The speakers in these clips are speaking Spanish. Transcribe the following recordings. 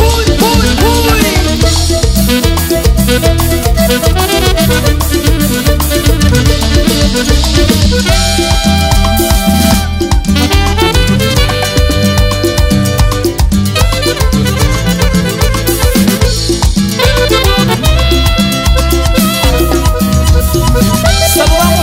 ¡Uy, uy, uy! Saludamos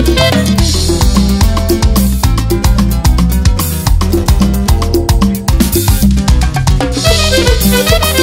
Thank you.